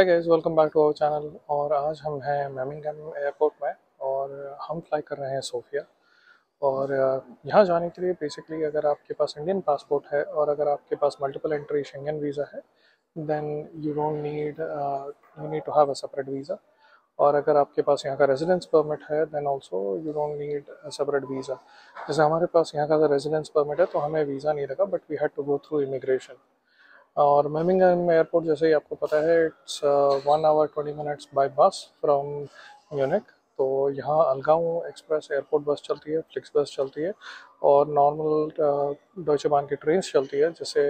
Hi guys welcome back to our channel और आज हम हैं मैमिंगम एयरपोर्ट में और हम फ्लाई कर रहे हैं सोफिया और यहाँ जाने के लिए बेसिकली अगर आपके पास इंडियन पासपोर्ट है और अगर आपके पास मल्टीपल एंट्री शेंगन वीज़ा है then you don't need you need to have a separate visa और अगर आपके पास यहाँ का रेजिडेंस परमिट है then also you don't need separate visa जैसे हमारे पास यहाँ का रेजिडेंस परमिट है तो हमें वीज़ा नहीं लगा but we had to go through immigration और मेमिंगम एयरपोर्ट जैसे ही आपको पता है it's one hour twenty minutes by bus from Munich तो यहाँ अलगाव एक्सप्रेस एयरपोर्ट बस चलती है फ्लिक्स बस चलती है और नॉर्मल डॉइचे बान की ट्रेन चलती है जिससे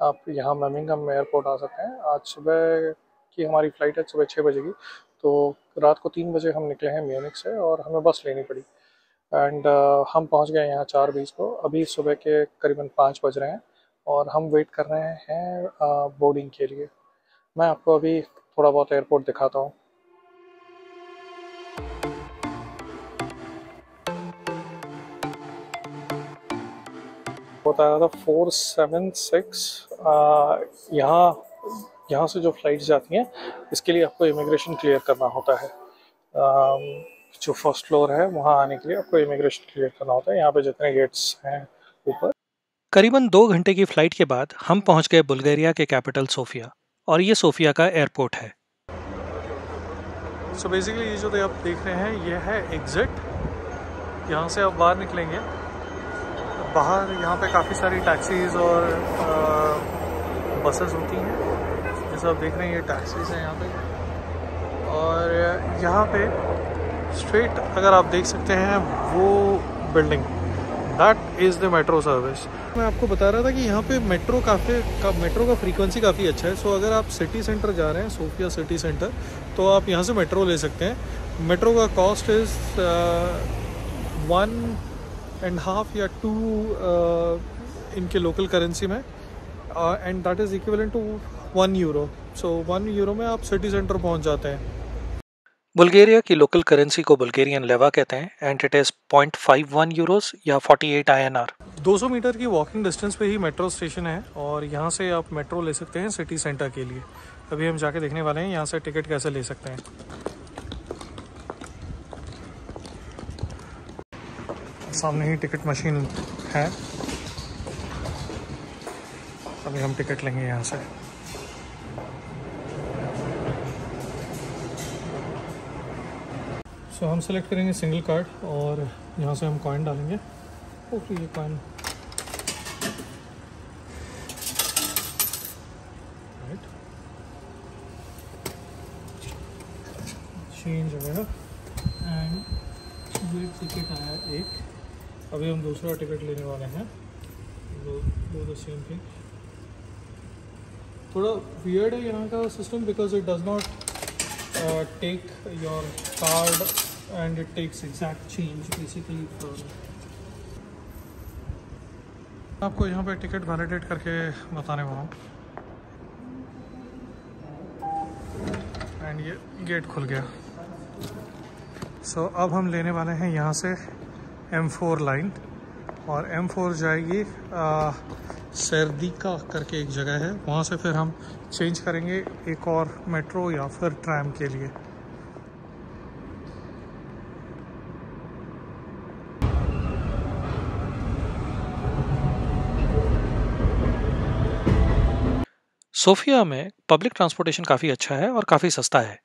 आप यहाँ मेमिंगम एयरपोर्ट आ सकते हैं। आज सुबह की हमारी फ़्लाइट है सुबह छः बजे की तो रात को तीन बजे हम निकले हैं म्यूनिक से और हमें बस लेनी पड़ी। एंड uh, हम पहुँच गए यहाँ चार बीस को। अभी सुबह के करीबन पाँच बज रहे हैं। और हम वेट कर रहे हैं बोर्डिंग के लिए। मैं आपको अभी थोड़ा बहुत एयरपोर्ट दिखाता हूँ। बताया था फोर सेवन सिक्स यहाँ यहाँ से जो फ़्लाइट जाती हैं इसके लिए आपको इमिग्रेशन क्लियर करना होता है। um, जो फ़र्स्ट फ्लोर है वहाँ आने के लिए आपको इमिग्रेशन क्लियर करना होता है। यहाँ पे जितने गेट्स हैं ऊपर करीबन दो घंटे की फ़्लाइट के बाद हम पहुँच गए बुल्गारिया के कैपिटल सोफिया, और ये सोफिया का एयरपोर्ट है। सो बेसिकली ये जो तो आप देख रहे हैं, ये है एग्ज़िट यहाँ से आप बाहर निकलेंगे। बाहर यहाँ पे काफ़ी सारी टैक्सीज़ और बसेस होती हैं। जैसे आप देख रहे हैं ये टैक्सीज़ हैं यहाँ पे। और यहाँ पे स्ट्रेट अगर आप देख सकते हैं वो building that is the metro service मैं आपको बता रहा था कि यहाँ पे मेट्रो काफ़ी का मेट्रो का फ्रीक्वेंसी काफ़ी अच्छा है। सो अगर आप सिटी सेंटर जा रहे हैं सोफिया सिटी सेंटर तो आप यहाँ से मेट्रो ले सकते हैं। मेट्रो का cost is one and half या टू इनके लोकल करेंसी में। And that is equivalent to one euro so one euro में आप सिटी सेंटर पहुँच जाते हैं। बुल्गारिया की लोकल करेंसी को बुल्गारियन लेवा कहते हैं एंड इट इज़ 0.51 यूरोस या 48 आईएनआर 200 मीटर की वॉकिंग डिस्टेंस पे ही मेट्रो स्टेशन है, और यहाँ से आप मेट्रो ले सकते हैं सिटी सेंटर के लिए। अभी हम जाके देखने वाले हैं, यहाँ से टिकट कैसे ले सकते हैं। सामने ही टिकट मशीन है। अभी हम टिकट लेंगे यहाँ से। सो हम सेलेक्ट करेंगे सिंगल कार्ड और यहाँ से हम कॉइन डालेंगे। ओके ये कॉइन राइट चेंज वगैरह एंड टिकट आया एक। अभी हम दूसरा टिकट लेने वाले हैं। दो, द सेम थिंग थोड़ा वियर्ड है यहाँ का system because it does not take your card and it takes exact change basically from आपको यहाँ पे टिकट वैलिडेट करके बताने वाला हूँ। एंड ये गेट खुल गया। सो so, अब हम लेने वाले हैं यहाँ से M4 लाइन और M4 जाएगी सर्दिका करके एक जगह है। वहाँ से फिर हम चेंज करेंगे एक और मेट्रो या फिर ट्रैम के लिए। सोफिया में पब्लिक ट्रांसपोर्टेशन काफ़ी अच्छा है और काफ़ी सस्ता है।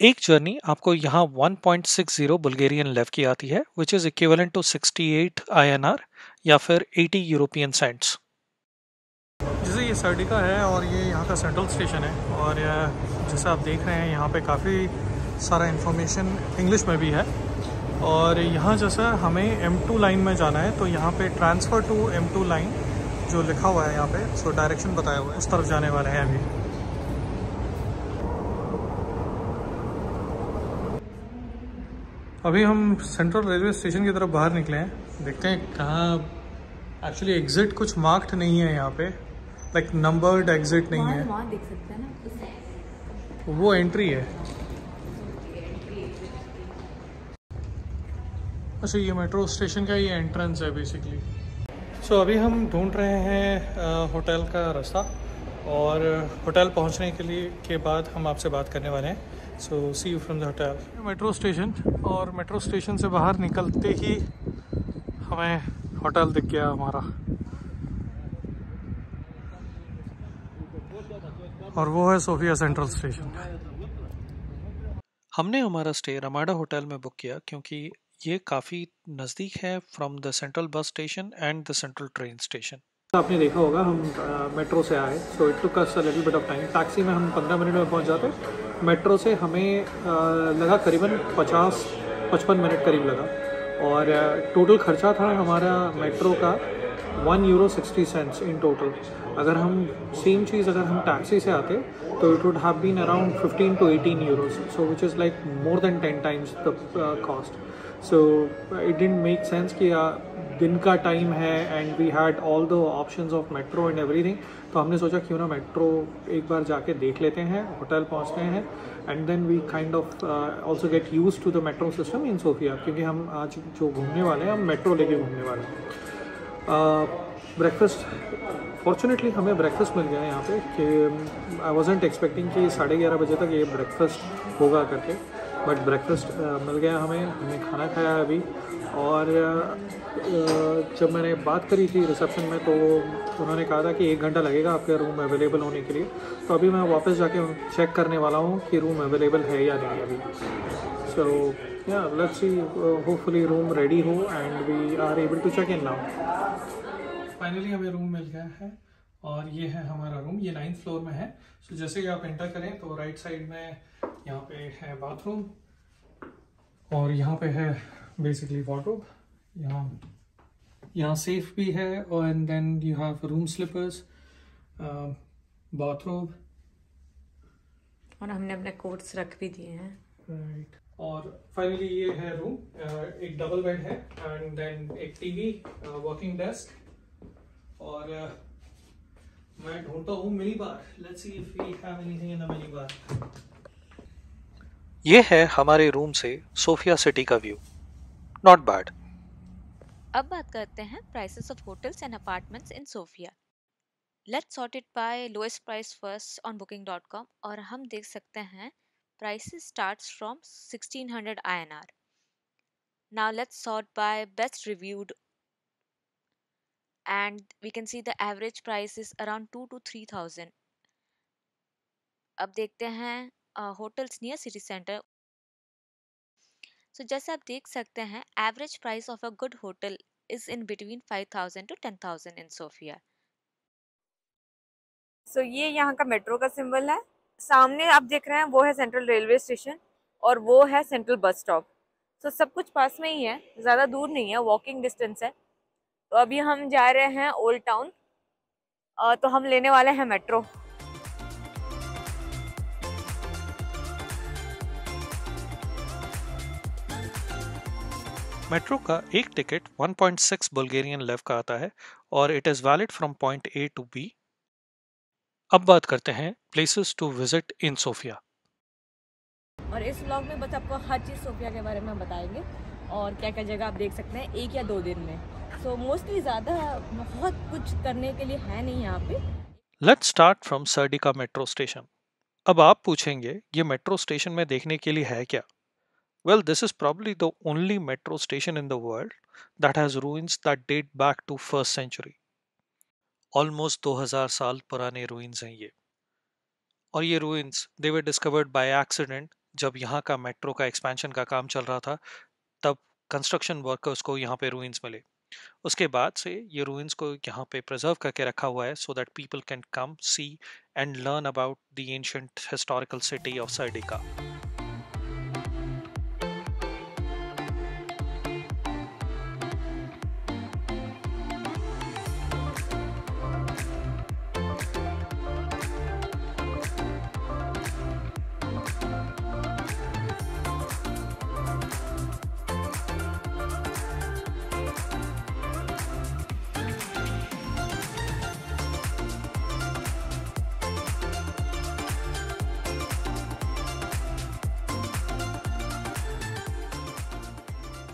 एक जर्नी आपको यहाँ 1.60 बुल्गेरियन लेव की आती है which is equivalent to 68 INR या फिर 80 यूरोपियन सेंट्स जैसे ये सर्डिका है और ये यहाँ का सेंट्रल स्टेशन है और जैसे आप देख रहे हैं, यहाँ पे काफ़ी सारा इन्फॉर्मेशन इंग्लिश में भी है। और यहाँ जैसा हमें M2 लाइन में जाना है तो यहाँ पे ट्रांसफ़र टू M2 लाइन जो लिखा हुआ है यहाँ पे सो डायरेक्शन बताया हुआ है। उस तरफ़ जाने वाले हैं अभी। अभी हम सेंट्रल रेलवे स्टेशन की तरफ़ बाहर निकले हैं। देखते हैं कहाँ एक्चुअली एग्जिट कुछ मार्क्ड नहीं है यहाँ पे। लाइक नंबर्ड एग्जिट नहीं है। वहाँ देख सकते हैं ना वो एंट्री है। अच्छा ये मेट्रो स्टेशन का ये एंट्रेंस है बेसिकली सो so, अभी हम ढूंढ रहे हैं होटल का रास्ता और होटल पहुँचने के लिए के बाद हम आपसे बात करने वाले हैं। So see you from the hotel metro station और मेट्रो स्टेशन से बाहर निकलते ही हमें होटल दिख गया हमारा। और वो है सोफिया सेंट्रल स्टेशन। हमने हमारा स्टे रमाडा होटल में बुक किया क्योंकि ये काफ़ी नज़दीक है from the central bus station and the central train station आपने देखा होगा, हम मेट्रो से आए so it took us little bit of time taxi में हम पंद्रह मिनट में पहुँच जाते मेट्रो से हमें लगा करीबन पचास, पचपन मिनट करीब लगा। और टोटल खर्चा था हमारा मेट्रो का one euro sixty cents in total अगर हम सेम चीज़ अगर हम टैक्सी से आते तो it would have been around fifteen to eighteen euros so which is like more than ten times the cost so it didn't make sense कि दिन का टाइम है and we had all the options of metro and everything तो हमने सोचा क्यों ना metro एक बार जाके देख लेते हैं होटल पहुँचते हैं and then we kind of also get used to the metro system in Sofia क्योंकि हम आज जो घूमने वाले हैं, हम मेट्रो लेके घूमने वाले हैं। ब्रेकफास्ट फॉर्चुनेटली हमें ब्रेकफास्ट मिल गया यहाँ पे कि आई वॉजेंट एक्सपेक्टिंग कि साढ़े ग्यारह बजे तक ये ब्रेकफास्ट होगा करके। बट ब्रेकफास्ट मिल गया हमें हमने खाना खाया अभी। और जब मैंने बात करी थी रिसेप्शन में तो उन्होंने कहा था कि एक घंटा लगेगा आपके रूम अवेलेबल होने के लिए। तो अभी मैं वापस जाके चेक करने वाला हूँ कि रूम अवेलेबल है या नहीं अभी। So yeah let's see hopefully room ready हो and we are able to check in now finally हमें रूम मिल गया है और ये है हमारा रूम ये नाइन्थ फ्लोर में है। सो so, जैसे कि आप एंटर करें तो राइट साइड में यहाँ पे है बाथरूम और यहाँ पे है बेसिकली वार्डरोब यहाँ यहाँ सेफ़ भी है और and then you have room slippers bathroom और हमने अपने कोट्स रख भी दिए हैं। राइट और फाइनली ये है रूम uh, एक डबल बेड है एंड देन एक टीवी वर्किंग डेस्क और uh, मैं ढूंढता हूँ mini bar let's see if we have anything in the mini bar ये है हमारे रूम से सोफिया सिटी का व्यू नॉट बैड अब बात करते हैं prices of hotels and apartments in Sofia let's sort it by lowest price first on booking dot com और हम देख सकते हैं prices starts from 1600 INR. Now let's sort by best reviewed and we can see the average price is around 2 to 3000 अब देखते हैं hotels near city centre so जैसे आप देख सकते हैं average price of a good hotel is in between 5000 to 10000 इन Sofia so ये यहाँ का मेट्रो का सिंबल है। सामने आप देख रहे हैं, वो है सेंट्रल रेलवे स्टेशन और वो है सेंट्रल बस स्टॉप सो सब कुछ पास में ही है, ज़्यादा दूर नहीं है वॉकिंग डिस्टेंस है। तो अभी हम जा रहे हैं ओल्ड टाउन तो हम लेने वाले हैं मेट्रो मेट्रो का एक टिकट 1.6 बुल्गेरियन लेव का आता है और it is valid from point A to B अब बात करते हैं places to visit in Sofia और इस ब्लॉग में बस आपको हर चीज़ सोफिया के बारे में बताएँगे और क्या क्या जगह आप देख सकते हैं एक या दो दिन में। सो मोस्टली ज़्यादा बहुत कुछ करने के लिए है नहीं यहाँ पे। Let's start from Serdica metro station अब आप पूछेंगे ये मेट्रो स्टेशन में देखने के लिए है क्या? Well, this is probably the only metro station in the world that has ruins that date back to first century. Almost 2000 साल पुराने ruins हैं ये और ये ruins they were discovered by accident जब यहाँ का मेट्रो का एक्सपेंशन का काम चल रहा था तब कंस्ट्रक्शन वर्कर्स को यहाँ पे रूइंस मिले उसके बाद से ये रूइंस को यहाँ पे प्रिजर्व करके रखा हुआ है so that people can come see and learn about the ancient historical city of Serdica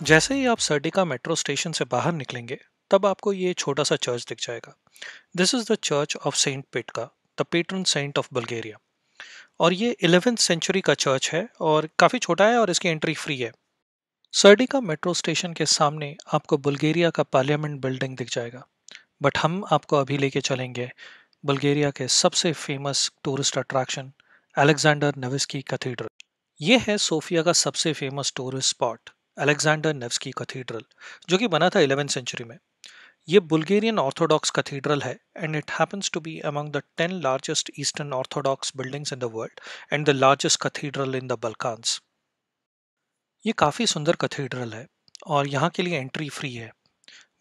जैसे ही आप सर्डिका मेट्रो स्टेशन से बाहर निकलेंगे, तब आपको ये छोटा सा चर्च दिख जाएगा। This is the church of saint Petka the patron saint of Bulgaria और ये इलेवेंथ सेंचुरी का चर्च है और काफ़ी छोटा है और इसकी एंट्री फ्री है। सर्डिका मेट्रो स्टेशन के सामने आपको बुल्गारिया का पार्लियामेंट बिल्डिंग दिख जाएगा। बट हम आपको अभी लेके चलेंगे बुल्गेरिया के सबसे famous tourist attraction Alexander Nevsky cathedral ये है सोफिया का सबसे famous tourist spot Alexander Nevsky cathedral, जो कि बना था इलेवेंथ सेंचुरी में। ये बुल्गेरियन ऑर्थोडॉक्स कैथीड्रल है and it happens to be among the ten largest eastern orthodox buildings in the world and the largest cathedral in the Balkans ये काफ़ी सुंदर कैथीड्रल है, और यहाँ के लिए एंट्री फ्री है।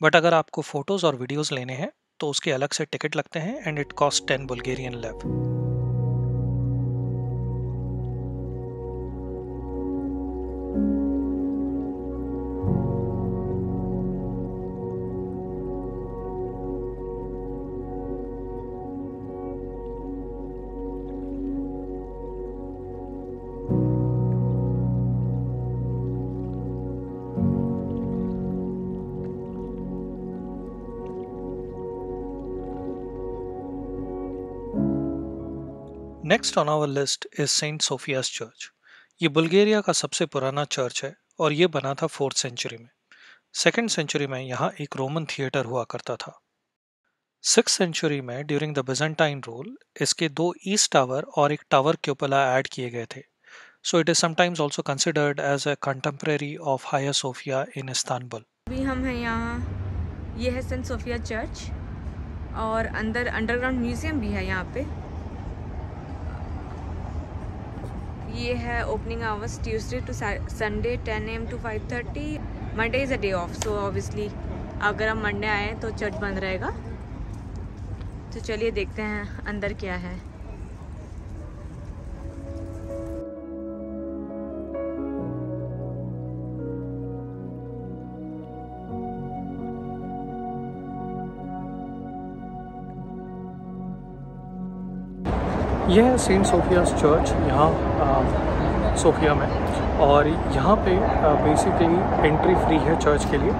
बट अगर आपको फ़ोटोज़ और वीडियोज़ लेने हैं तो उसके अलग से टिकट लगते हैं and it cost ten Bulgarian lev next on our list is saint Sofia's church ये बुल्गारिया का सबसे पुराना चर्च है और ये बना था फोर्थ सेंचुरी में। सेकेंड सेंचुरी में यहाँ एक रोमन थिएटर हुआ करता था। सिक्स सेंचुरी में ड्यूरिंग द बिजेंटाइन रूल इसके दो ईस्ट टावर और एक टावर क्योपला ऐड किए गए थे। So it is sometimes also considered as a contemporary of Hagia Sophia in Istanbul अभी हम हैं यहाँ, ये है सेंट सोफिया चर्च और अंदर अंडरग्राउंड म्यूज़ियम भी है यहाँ पे। ये है opening hours Tuesday to Sunday 10 AM to 5:30 Monday is a day off so obviously अगर हम मंडे आए तो चर्च बंद रहेगा। तो चलिए देखते हैं अंदर क्या है। यह है सेंट सोफियाज चर्च यहाँ सोफिया में और यहाँ पे बेसिकली एंट्री फ्री है चर्च के लिए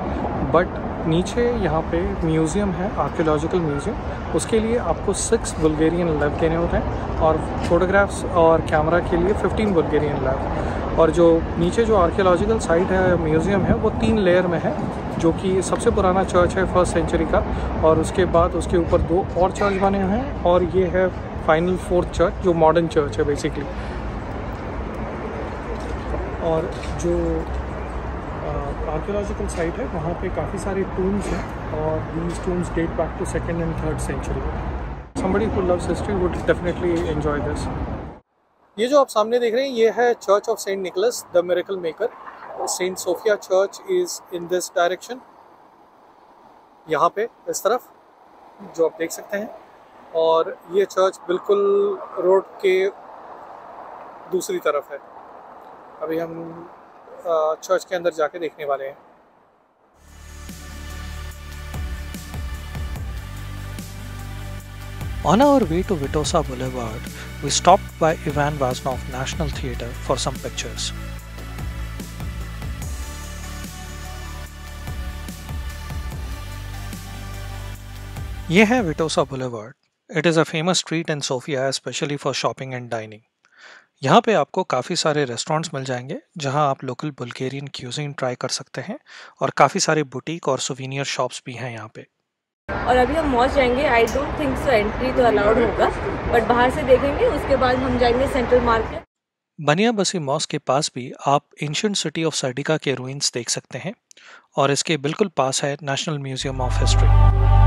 बट नीचे यहाँ पे म्यूज़ियम है आर्कियोलॉजिकल म्यूज़ियम उसके लिए आपको सिक्स बुल्गेरियन लेव देने होते हैं और फोटोग्राफ्स और कैमरा के लिए फिफ्टीन बुल्गेरियन लेव और जो नीचे जो आर्कियोलॉजिकल साइट है म्यूज़ियम है, वो तीन लेयर में है, जो कि सबसे पुराना चर्च है फ़र्स्ट सेंचुरी का और उसके बाद उसके ऊपर दो और चर्च बने हुए हैं और ये है फाइनल फोर्थ चर्च जो मॉडर्न चर्च है बेसिकली और जो आर्कियोलॉजिकल साइट है, वहाँ पे काफ़ी सारे टूम्स हैं और these tombs date back to second and third century somebody who loves history would definitely enjoy this. ये जो आप सामने देख रहे हैं, ये है church of saint Nicholas the miracle maker saint Sofia church is in this direction यहाँ पे, इस तरफ़, जो आप देख सकते हैं। और ये चर्च बिल्कुल रोड के दूसरी तरफ़ है अभी हम चर्च के अंदर जाके देखने वाले हैं On our way to Vitosa Boulevard, we stopped by Ivan Vaznov National Theatre for some pictures. ये है Vitosha boulevard it is a famous street in Sofia specially for shopping and dining यहाँ पे आपको काफ़ी सारे रेस्टोरेंट्स मिल जाएँगे जहाँ आप लोकल बुल्गेरियन क्यूजिन ट्राई कर सकते हैं और काफ़ी सारे बुटीक और सोवीनियर शॉप्स भी हैं यहाँ पे। और अभी हम मॉल जाएँगे I don't think so entry तो अलाउड होगा बट बाहर से देखेंगे उसके बाद हम जाएँगे सेंट्रल मार्केट बनिया बसी मॉस के पास भी आप एंशंट सिटी ऑफ़ सर्डिका के रूइंस देख सकते हैं और इसके बिल्कुल पास है नेशनल म्यूज़ियम ऑफ़ हिस्ट्री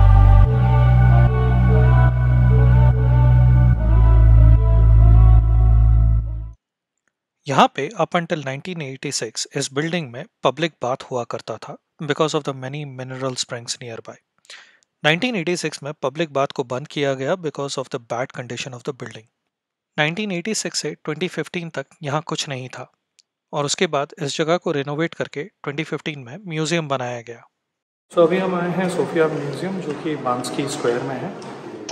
यहाँ पे अप अंटिल 1986 इस बिल्डिंग में पब्लिक बाथ हुआ करता था because of the many mineral springs near by 1986 में पब्लिक बाथ को बंद किया गया because of the bad condition of the building 1986 से 2015 तक यहाँ कुछ नहीं था और उसके बाद इस जगह को रिनोवेट करके 2015 में म्यूज़ियम बनाया गया। सो so, अभी हम आए हैं सोफिया म्यूज़ियम जो कि बांसकी स्क्वायर में है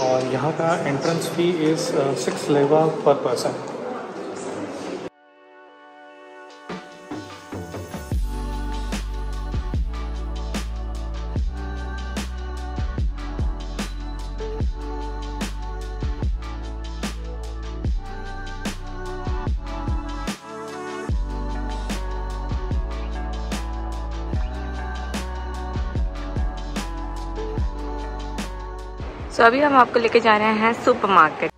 और यहाँ का एंट्रेंस फ़ी इज़ सिक्स लेवा पर पर्सन सो अभी हम आपको लेके जा रहे हैं सुपर मार्केट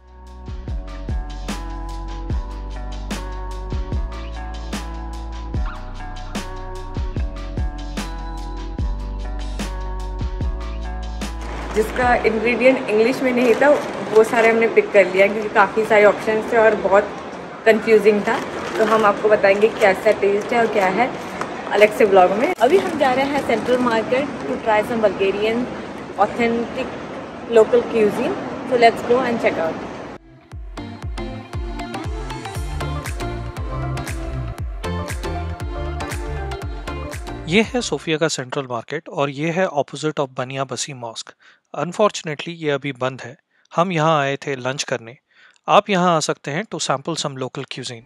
जिसका इंग्रेडिएंट इंग्लिश में नहीं था, वो सारे हमने पिक कर लिया क्योंकि काफ़ी सारे ऑप्शन थे और बहुत कंफ्यूजिंग था। तो हम आपको बताएँगे कैसा टेस्ट है और क्या है अलग से ब्लॉग में। अभी हम जा रहे हैं central market to try some Bulgarian authentic local cuisine so, let's go and check out. ये है सोफिया का सेंट्रल मार्केट और ये है ऑपोजिट ऑफ़ बनिया बसी मॉस्क अनफॉर्चुनेटली ये अभी बंद है। हम यहाँ आए थे लंच करने। आप यहाँ आ सकते हैं to sample some local cuisine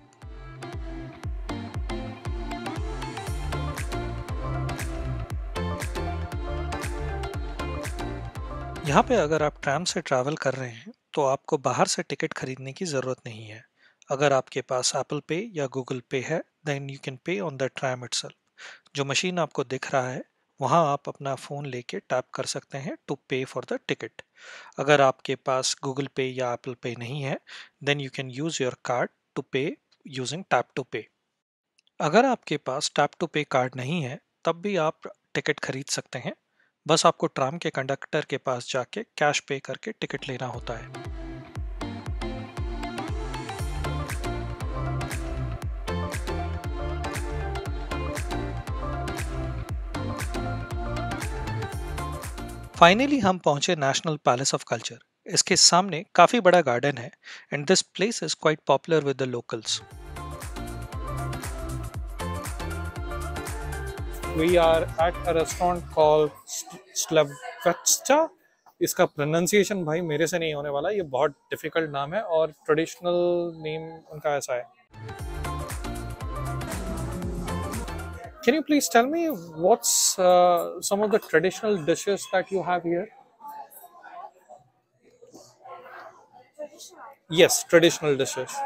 यहाँ पे अगर आप ट्रैम से ट्रैवल कर रहे हैं तो आपको बाहर से टिकट खरीदने की ज़रूरत नहीं है। अगर आपके पास एप्पल पे या गूगल पे है then you can pay on the tram itself जो मशीन आपको दिख रहा है, वहाँ आप अपना फ़ोन लेके टैप कर सकते हैं टू पे फॉर द टिकट अगर आपके पास गूगल पे या एप्पल पे नहीं है then you can use your card to pay using tap to pay अगर आपके पास टैप टू पे कार्ड नहीं है, तब भी आप टिकट खरीद सकते हैं। बस आपको ट्राम के कंडक्टर के पास जाके कैश पे करके टिकट लेना होता है। फाइनली हम पहुँचे नेशनल पैलेस ऑफ़ कल्चर इसके सामने काफ़ी बड़ा गार्डन है and this place is quite popular with the locals we are at a restaurant called Slavkatsta इसका प्रोनाउंसिएशन भाई मेरे से नहीं होने वाला ये बहुत डिफ़िकल्ट नाम है और ट्रेडिशनल नेम उनका ऐसा है Can you please tell me what's uh, some of the traditional dishes that you have here? Traditional. Yes, traditional dishes.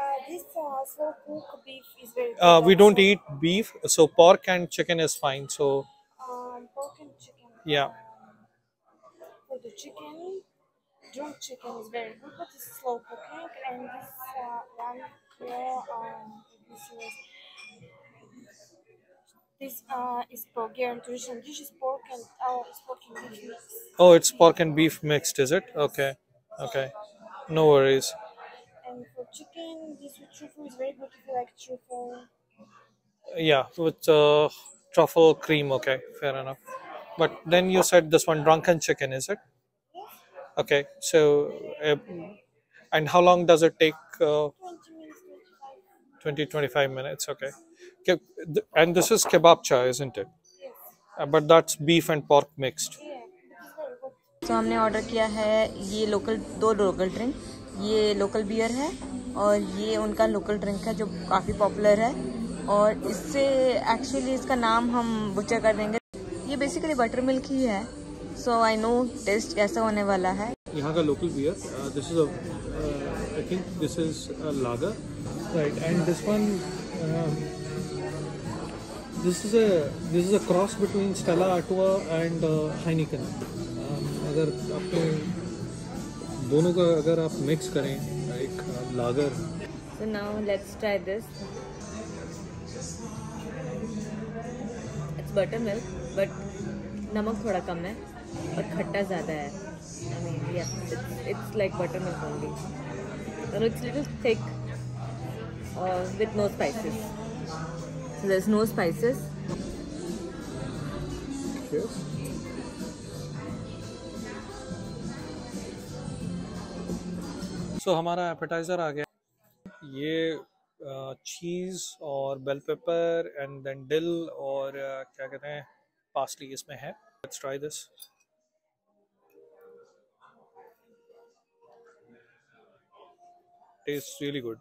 Uh, we don't eat beef, so pork and chicken is fine. So um, pork and chicken. yeah, for the chicken, drunk chicken is very good, but it's slow cooking. And this uh, one here, um, this is this uh, is Bulgarian traditional dish is pork and oh, it's pork and beef mix. oh, it's pork and beef mixed, is it? Okay, okay, no worries. Yeah, with uh, truffle cream. Okay, fair enough. But then you said this one drunken chicken, is it? Okay, so uh, and how long does it take? Uh, 20 25. minutes. Okay, and this is kebabcha, isn't it? Uh, but that's beef and pork mixed. तो हमने order किया है ये local दो local drink ये local beer है और ये उनका लोकल ड्रिंक है जो काफ़ी पॉपुलर है और इससे एक्चुअली इसका नाम हम बुचर कर देंगे। ये बेसिकली बटर मिल्क ही है। सो आई नो टेस्ट कैसा होने वाला है। यहाँ का local beer this is I think this is right? And this one um, this is a this is a cross between Stella Artois and uh, Heineken. Um, अगर आपने दोनों का अगर आप मिक्स करें एक lager so now let's try this butter milk but नमक थोड़ा कम है और खट्टा ज़्यादा है it's like butter milk only little thick uh, with no. So there's no spices. So हमारा एपेटाइजर आ गया ये चीज़ और bell pepper and then dill और uh, क्या कहते हैं पासली इसमें है। Let's try this taste really good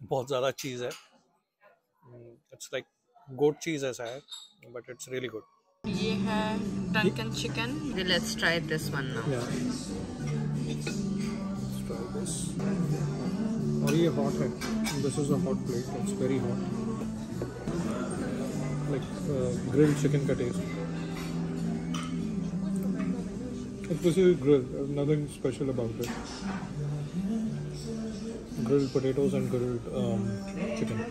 बहुत ज़्यादा चीज़ है। इट्स लाइक गोट चीज़ ऐसा है बट इट्स रियली गुड ये है drunken chicken let's try this one now Only a hot head. This is a hot plate. It's very hot. Like uh, grilled chicken cutters. It's basically grilled. There's nothing special about it. Grilled potatoes and grilled um, chicken.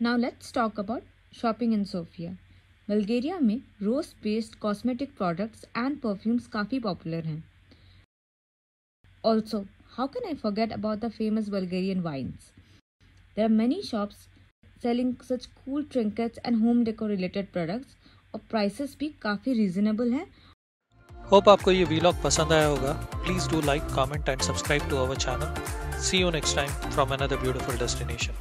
Now let's talk about shopping in Sofia. Bulgaria में rose based cosmetic products and perfumes काफ़ी popular हैं। Also how can I forget about the famous Bulgarian wines there are many shops selling such cool trinkets and home decor related products और prices भी काफ़ी reasonable हैं। Hope आपको ये vlog पसंद आया होगा। Please do like comment and subscribe to our channel see you next time from another beautiful destination